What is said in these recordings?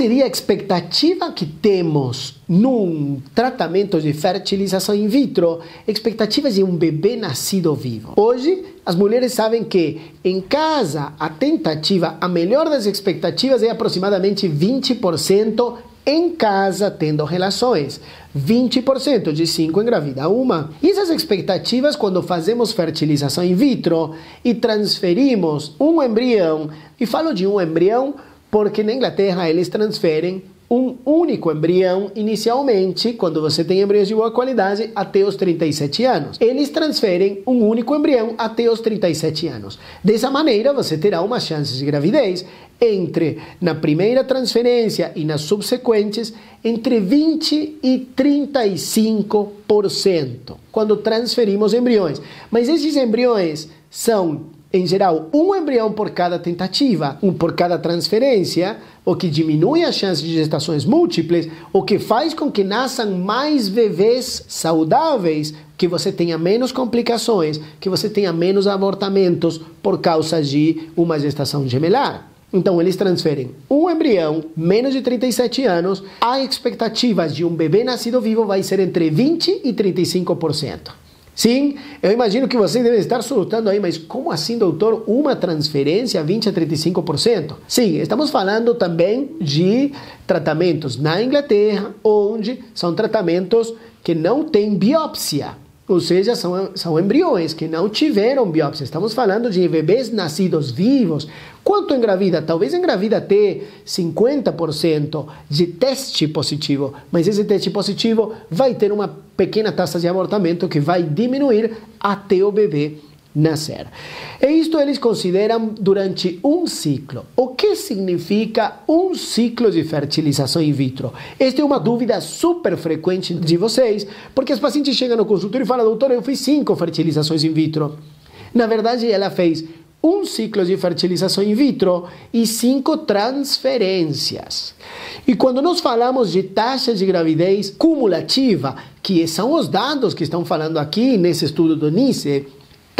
seria a expectativa que temos num tratamento de fertilização in vitro? Expectativas de um bebê nascido vivo. Hoje, as mulheres sabem que em casa a tentativa, a melhor das expectativas é aproximadamente 20% em casa tendo relações. 20% de 5 engravida uma. E essas expectativas, quando fazemos fertilização in vitro e transferimos um embrião, e falo de um embrião porque na Inglaterra eles transferem um único embrião inicialmente, quando você tem embriões de boa qualidade, até os 37 anos. Eles transferem um único embrião até os 37 anos. Dessa maneira, você terá uma chance de gravidez entre na primeira transferência e nas subsequentes entre 20 e 35% quando transferimos embriões. Mas esses embriões são em geral, um embrião por cada tentativa, um por cada transferência, o que diminui a chance de gestações múltiplas, o que faz com que nasçam mais bebês saudáveis, que você tenha menos complicações, que você tenha menos abortamentos por causa de uma gestação gemelar. Então, eles transferem um embrião, menos de 37 anos, a expectativa de um bebê nascido vivo vai ser entre 20 e 35%. Sim, eu imagino que você deve estar soltando aí, mas como assim, doutor, uma transferência 20 a 35%? Sim, estamos falando também de tratamentos na Inglaterra, onde são tratamentos que não têm biópsia. Ou seja, são, são embriões que não tiveram biópsia. Estamos falando de bebês nascidos vivos. Quanto engravida? Talvez engravida até 50% de teste positivo, mas esse teste positivo vai ter uma pequena taxa de abortamento que vai diminuir até o bebê nascer. E isto eles consideram durante um ciclo. O que significa um ciclo de fertilização in vitro? Esta é uma dúvida super frequente de vocês, porque as pacientes chegam no consultório e falam, doutor, eu fiz cinco fertilizações in vitro. Na verdade, ela fez um ciclo de fertilização in vitro e cinco transferências. E quando nós falamos de taxa de gravidez cumulativa, que são os dados que estão falando aqui nesse estudo do NICE,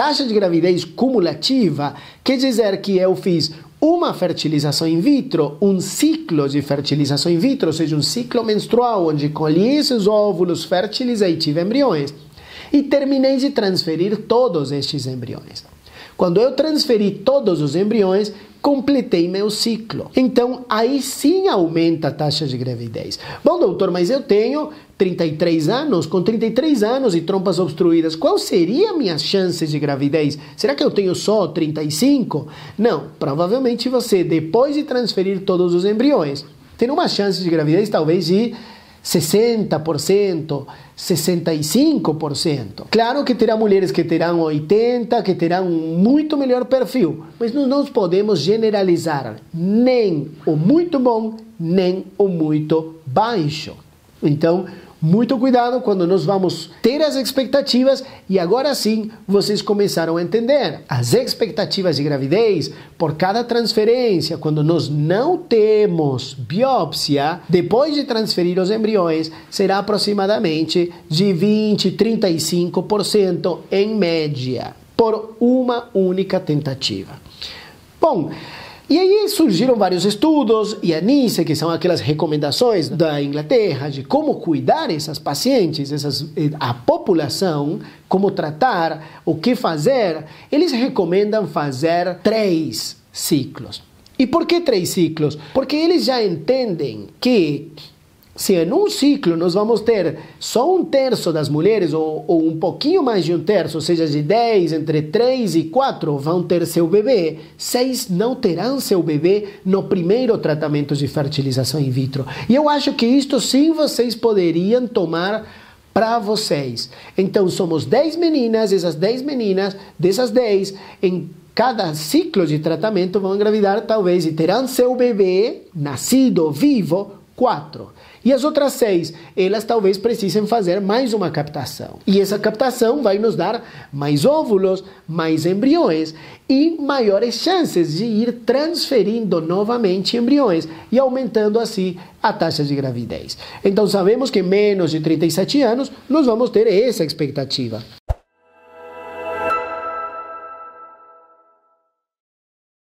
taxa de gravidez cumulativa quer dizer que eu fiz uma fertilização in vitro, um ciclo de fertilização in vitro, ou seja, um ciclo menstrual, onde colhi esses óvulos, fertilizei, tive embriões, e terminei de transferir todos estes embriões. Quando eu transferi todos os embriões, completei meu ciclo. Então, aí sim aumenta a taxa de gravidez. Bom, doutor, mas eu tenho 33 anos, com 33 anos e trompas obstruídas, qual seria a minha chance de gravidez? Será que eu tenho só 35? Não, provavelmente você, depois de transferir todos os embriões, tem uma chance de gravidez talvez de 60%, 65%. Claro que terá mulheres que terão 80%, que terão um muito melhor perfil, mas não nos podemos generalizar nem o muito bom, nem o muito baixo. Então, muito cuidado quando nós vamos ter as expectativas e agora sim vocês começaram a entender. As expectativas de gravidez por cada transferência, quando nós não temos biópsia, depois de transferir os embriões, será aproximadamente de 20, 35% em média, por uma única tentativa. Bom, e aí surgiram vários estudos e a NICE, que são aquelas recomendações da Inglaterra de como cuidar essas pacientes, essas, eh, a população, como tratar, o que fazer, eles recomendam fazer três ciclos. E por que três ciclos? Porque eles já entendem que se em um ciclo nós vamos ter só um terço das mulheres, ou, ou, um pouquinho mais de um terço, ou seja, de 10, entre 3 e 4 vão ter seu bebê, 6 não terão seu bebê no primeiro tratamento de fertilização in vitro. E eu acho que isto sim vocês poderiam tomar para vocês. Então somos 10 meninas, essas 10 meninas, dessas 10, em cada ciclo de tratamento vão engravidar talvez e terão seu bebê nascido vivo, 4. E as outras seis, elas talvez precisem fazer mais uma captação. E essa captação vai nos dar mais óvulos, mais embriões e maiores chances de ir transferindo novamente embriões e aumentando assim a taxa de gravidez. Então sabemos que menos de 37 anos nós vamos ter essa expectativa.